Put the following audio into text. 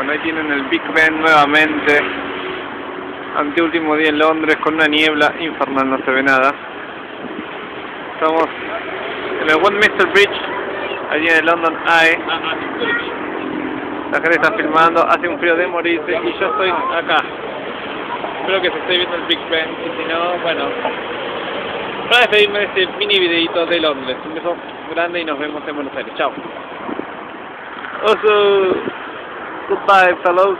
Bueno, ahí tienen el Big Ben nuevamente. Anteúltimo día en Londres con una niebla infernal, no se ve nada. Estamos en el Westminster Bridge, allí en el London Eye. La gente está filmando, hace un frío de morirse y yo estoy acá. Espero que se esté viendo el Big Ben y si no, bueno. Para despedirme de este mini videito de Londres. Un beso grande y nos vemos en Buenos Aires. Chao. Also, goodbye fellows.